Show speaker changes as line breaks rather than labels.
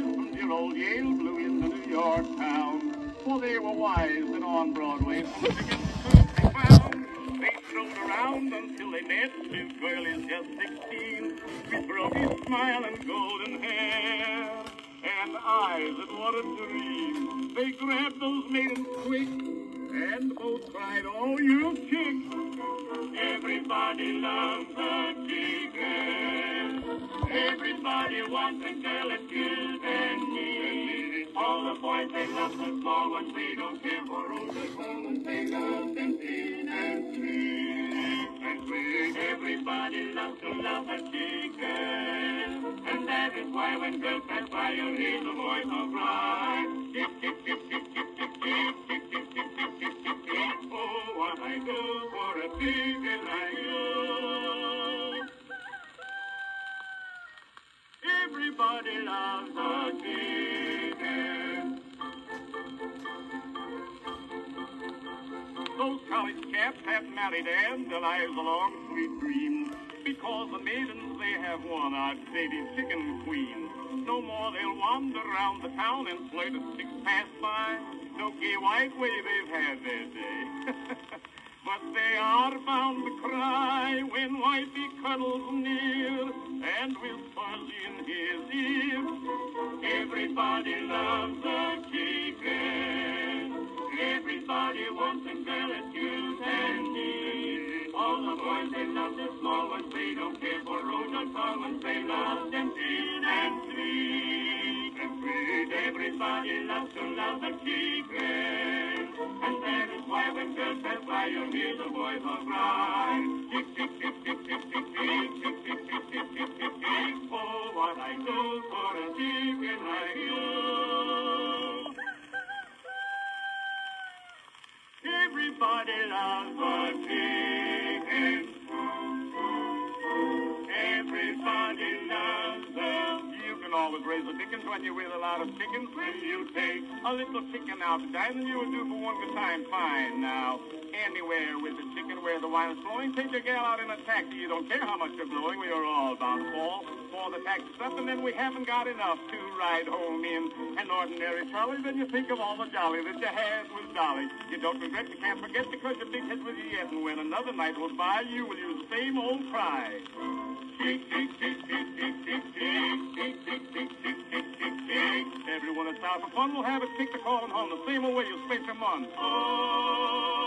from dear old Yale blew into New York town. For they were wise and on Broadway tickets could be found. They strolled around until they met this girl is just sixteen, with rosy smile and golden hair, and eyes that wanted to dream. They grabbed those maidens quick, and both cried, oh, you chick! Everybody loves a chick. Everybody wants a girl at you the they love the small ones, they don't care for older ones. They love them thin and sweet and sweet. Everybody loves to love a chicken, and that is why when girls pass by, you hear the voice of cry. Chip, chip, chip, chip, chip, chip, chip, chip, chip, chip, chip, chip, chip, chip. Oh, what I do for a chicken like you. Everybody loves a Those college chaps have married and lives a long sweet dream. Because the maidens they have won are Sadie's chicken queens. No more they'll wander round the town and flirt as six pass by. No gay white way they've had their day. But they are bound to cry when wifey cuddles near and whispers in his ear. Everybody loves boys they love the small ones, they don't care for road ones, they love them thin and sweet and sweet. Everybody loves to love a chicken. And that is why when girls pass by, you hear the boys all cry. Chick, chick, chick, chick, chick, chick, chick, chick, chick, chick, chick, chick, chick, chick. Oh, what I do for a chicken like you. Everybody loves always raise the dickens when you're with a lot of chickens. When you take a little chicken out to dine, you will do for one good time fine. Now, anywhere with the chicken where the wine is flowing, take your gal out in a taxi. You don't care how much you're blowing. We are all the tax stuff, and then we haven't got enough to ride home in an ordinary trolley. Then you think of all the jolly that you had with Dolly. You don't regret, you can't forget, because you're big head with you yet. And when another night goes by, you will use the same old cry. Everyone that's out for fun will have it kick the call and home the same old way you space them on. Oh.